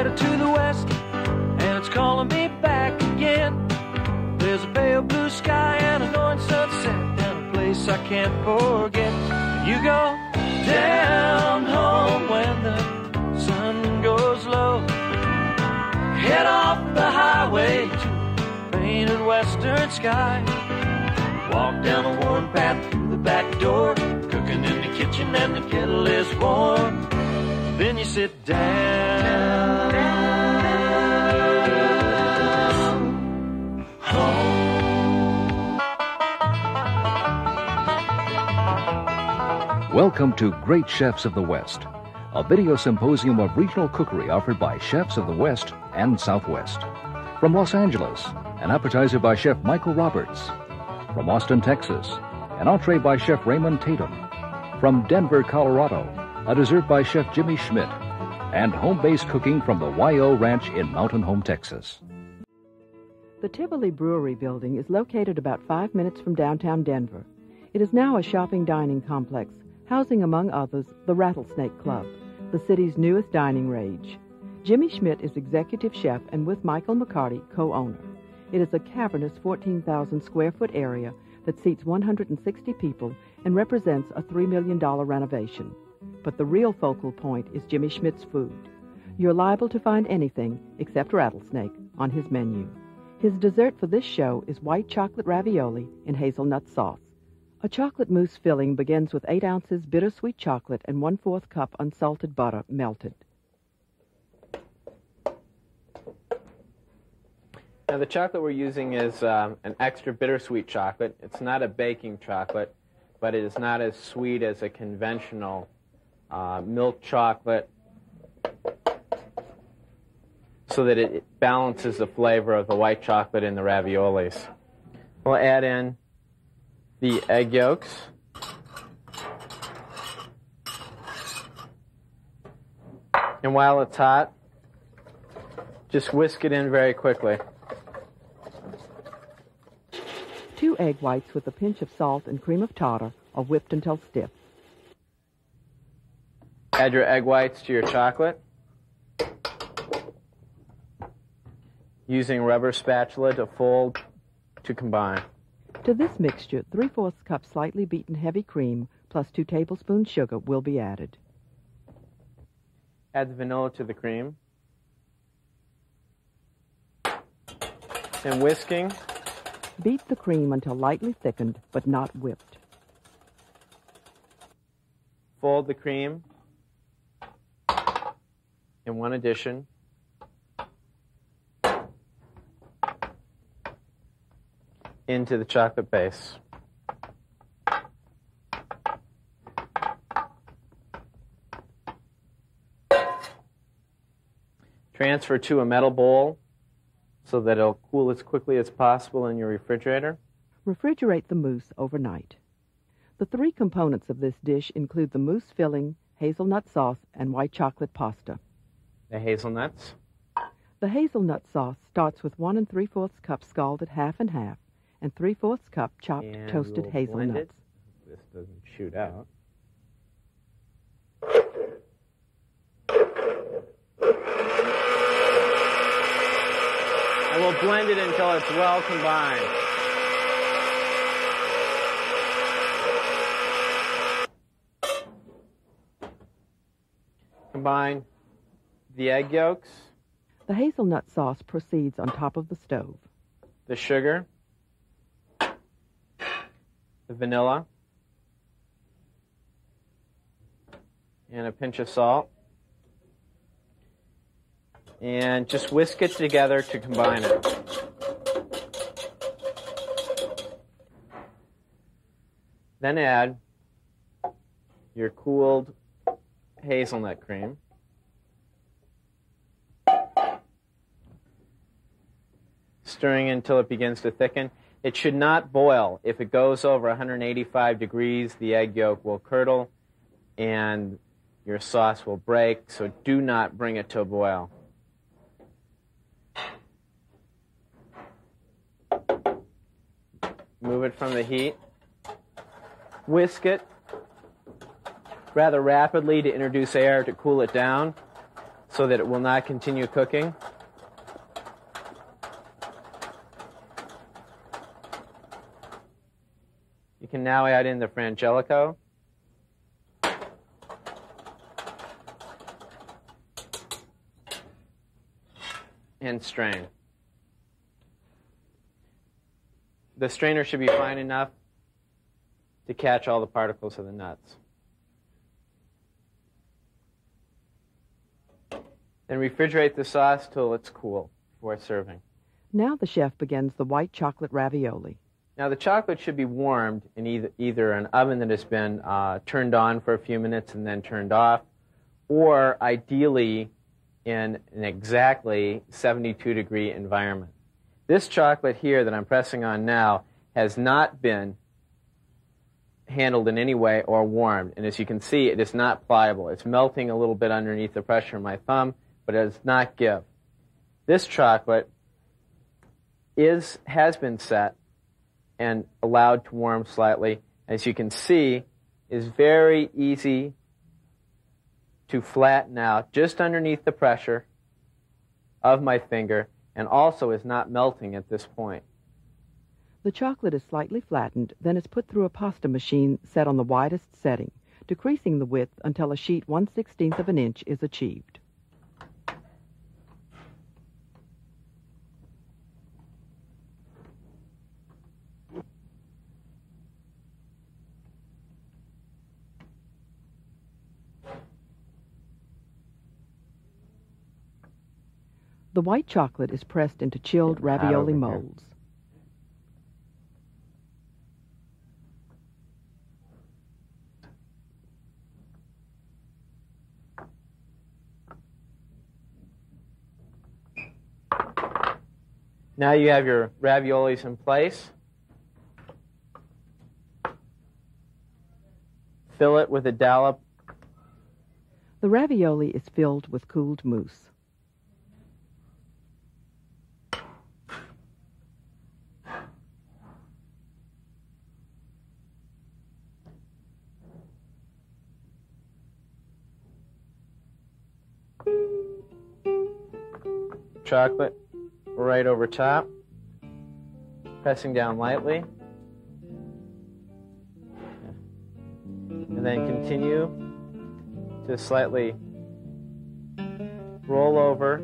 headed to the west, and it's calling me back again. There's a pale blue sky and an orange sunset, and a place I can't forget. You go down home when the sun goes low. Head off the highway to painted western sky. Walk down a worn path through the back door, cooking in the kitchen and the kettle is warm. Then you sit down. Welcome to Great Chefs of the West, a video symposium of regional cookery offered by chefs of the West and Southwest. From Los Angeles, an appetizer by Chef Michael Roberts. From Austin, Texas, an entree by Chef Raymond Tatum. From Denver, Colorado, a dessert by Chef Jimmy Schmidt. And home-based cooking from the YO Ranch in Mountain Home, Texas. The Tivoli Brewery building is located about five minutes from downtown Denver. It is now a shopping dining complex, housing, among others, the Rattlesnake Club, the city's newest dining rage. Jimmy Schmidt is executive chef and with Michael McCarty, co-owner. It is a cavernous 14,000 square foot area that seats 160 people and represents a $3 million renovation. But the real focal point is Jimmy Schmidt's food. You're liable to find anything except rattlesnake on his menu. His dessert for this show is white chocolate ravioli in hazelnut sauce. A chocolate mousse filling begins with 8 ounces bittersweet chocolate and 1 4th cup unsalted butter melted. Now the chocolate we're using is um, an extra bittersweet chocolate. It's not a baking chocolate, but it is not as sweet as a conventional uh, milk chocolate so that it balances the flavor of the white chocolate in the raviolis. We'll add in the egg yolks. And while it's hot, just whisk it in very quickly. Two egg whites with a pinch of salt and cream of tartar are whipped until stiff. Add your egg whites to your chocolate. Using rubber spatula to fold to combine. To this mixture, 3 fourths cup slightly beaten heavy cream plus 2 tablespoons sugar will be added. Add the vanilla to the cream. And whisking. Beat the cream until lightly thickened but not whipped. Fold the cream in one addition. Into the chocolate base. Transfer to a metal bowl so that it'll cool as quickly as possible in your refrigerator. Refrigerate the mousse overnight. The three components of this dish include the mousse filling, hazelnut sauce, and white chocolate pasta. The hazelnuts. The hazelnut sauce starts with one and three fourths cup scalded half and half, and three fourths cup chopped and toasted we'll hazelnuts. This doesn't shoot out. And we'll blend it until it's well combined. Combine the egg yolks, The hazelnut sauce proceeds on top of the stove. the sugar, vanilla, and a pinch of salt. And just whisk it together to combine it. Then add your cooled hazelnut cream. Stirring until it begins to thicken. It should not boil. If it goes over 185 degrees, the egg yolk will curdle and your sauce will break, so do not bring it to a boil. Move it from the heat. Whisk it rather rapidly to introduce air to cool it down. so that it will not continue cooking. Can now add in the Frangelico. And strain. The strainer should be fine enough to catch all the particles of the nuts. Then refrigerate the sauce till it's cool before serving. Now the chef begins the white chocolate ravioli. Now the chocolate should be warmed in either, either an oven that has been uh, turned on for a few minutes and then turned off, or ideally in an exactly 72 degree environment. This chocolate here that I'm pressing on now has not been handled in any way or warmed. And as you can see, it is not pliable. It's melting a little bit underneath the pressure of my thumb, but it does not give. This chocolate is has been set and allowed to warm slightly. As you can see, is very easy to flatten out just underneath the pressure of my finger and also is not melting at this point. The chocolate is slightly flattened, then is put through a pasta machine set on the widest setting, decreasing the width until a sheet 1 16th of an inch is achieved. The white chocolate is pressed into chilled ravioli molds. Now you have your raviolis in place. Fill it with a dollop. The ravioli is filled with cooled mousse. Chocolate right over top, pressing down lightly. And then continue to slightly roll over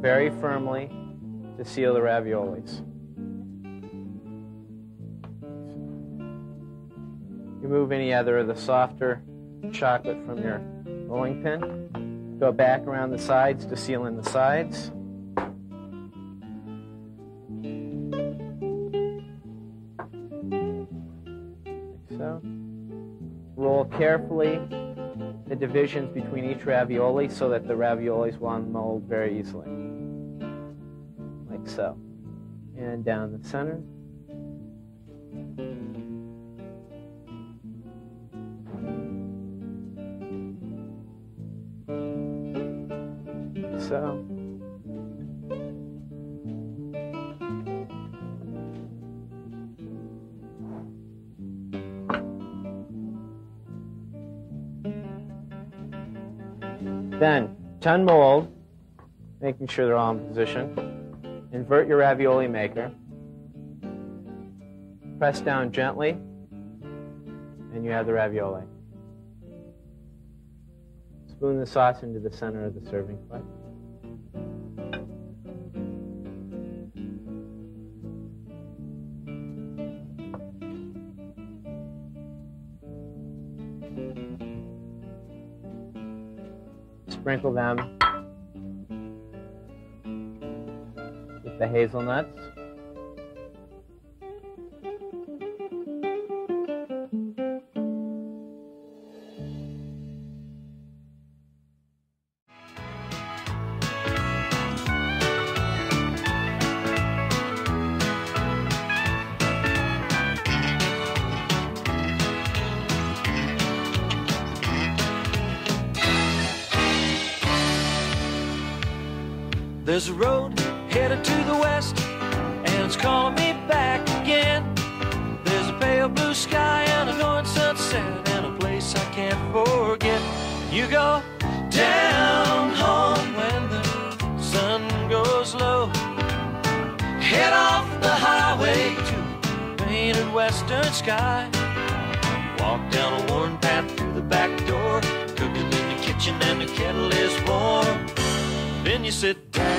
very firmly to seal the raviolis. Remove any other of the softer chocolate from your rolling pin. Go back around the sides to seal in the sides. Like so. Roll carefully the divisions between each ravioli so that the raviolis will unmold very easily. Like so. And down the center. So. Then, ton mold, making sure they're all in position. Invert your ravioli maker. Press down gently, and you have the ravioli. Spoon the sauce into the center of the serving plate. Sprinkle them with the hazelnuts. There's a road headed to the west, and it's calling me back again. There's a pale blue sky and a northern sunset, and a place I can't forget. You go down home when the sun goes low. Head off the highway to a painted western sky. Walk down a worn path through the back door, cooking in the kitchen and the kettle is warm. Then you sit down.